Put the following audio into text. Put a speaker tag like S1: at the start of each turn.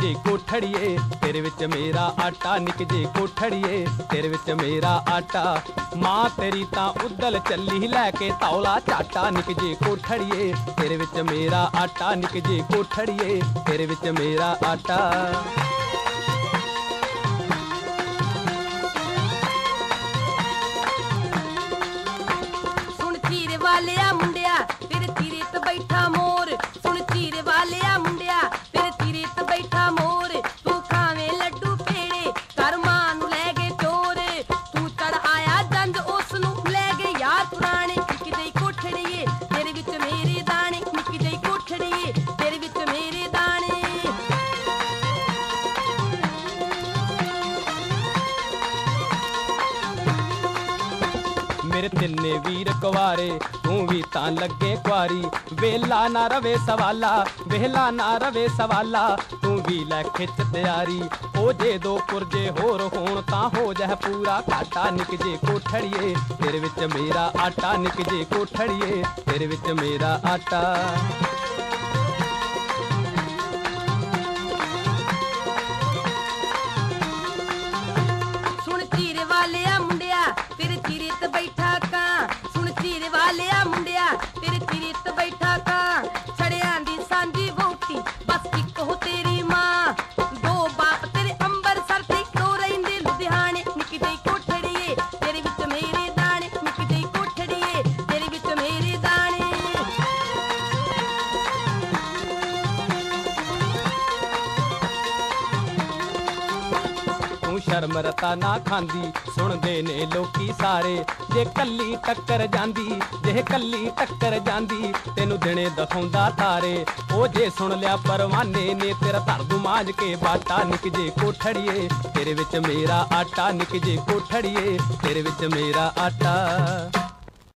S1: ਜੇ ਕੋਠੜੀਏ, ਤੇਰੇ ਵਿੱਚ ਮੇਰਾ ਆਟਾ ਨਿੱਕ ਜੇ ਕੋਠੜੀਏ, ਤੇਰੇ ਵਿੱਚ ਮੇਰਾ ਆਟਾ। ਮਾਂ ਤੇਰੀ ਤਾਂ ਉਦਲ ਚੱਲੀ, ਲੈ ਕੇ ਤੌਲਾ ਝਾਟਾ ਨਿੱਕ ਜੇ ਕੋਠੜੀਏ, ਤੇਰੇ ਵਿੱਚ ਮੇਰਾ ਆਟਾ ਨਿੱਕ ਜੇ ਕੋਠੜੀਏ, ਤੇਰੇ ਵਿੱਚ ਮੇਰਾ ਆਟਾ।
S2: ਸੁਣ ਚੀਰੇ ਵਾਲਿਆ ਮੁੰਡਿਆ ਮੇਰੇ
S1: ਤਿੰਨੇ ਵੀਰ ਕੁਵਾਰੇ, ਤੂੰ ਵੀ ਤਾਂ ਲੱਗੇ ਕੁਆਰੀ। ਵੇਲਾ ਨਾ ਰਵੇ ਸਵਾਲਾ, ਵੇਲਾ ਨਾ ਰਵੇ ਸਵਾਲਾ, ਤੂੰ ਵੀ ਲੈ ਖਿੱਚ ਤਿਆਰੀ। ਉਹ ਜੇ ਦੋ ਪੁਰਜੇ ਹੋਰ ਹੋਣ ਤਾਂ ਹੋ ਜਾ ਪੂਰਾ ਘਾਟਾ ਨਿਕ ਜੇ ਕੋਠੜੀਏ। ਤੇਰੇ ਵਿੱਚ ਮੇਰਾ ਆਟਾ ਨਿਕ ਜੇ ਕੋਠੜੀਏ, ਤੇਰੇ ਵਿੱਚ ਮੇਰਾ ਆਟਾ।
S2: ਤੂੰ
S1: ਰਤਾ ਨਾ ਖਾਂਦੀ। ਸੁਣਦੇ ਨੇ ਲੋਕੀ ਸਾਰੇ, ਜੇ ਕੱਲੀ ਟੱਕਰ ਜਾਂਦੀ, ਜੇ ਕੱਲੀ ਟੱਕਰ ਜਾਂਦੀ, ਤੈਨੂੰ ਦਿਨੇ ਦਿਖਾਉਂਦਾ ਤਾਰੇ। ਉਹ ਜੇ ਸੁਣ ਲਿਆ ਪਰਵਾਨੇ ਨੇ ਤੇਰਾ ਧਰ ਦੂ ਮਾਂਜ ਕੇ ਬਾਟਾ ਨਿਕ ਜੇ ਕੋਠੜੀਏ। ਤੇਰੇ ਵਿੱਚ ਮੇਰਾ ਆਟਾ ਨਿਕ ਜੇ ਕੋਠੜੀਏ, ਤੇਰੇ ਵਿੱਚ ਮੇਰਾ ਆਟਾ।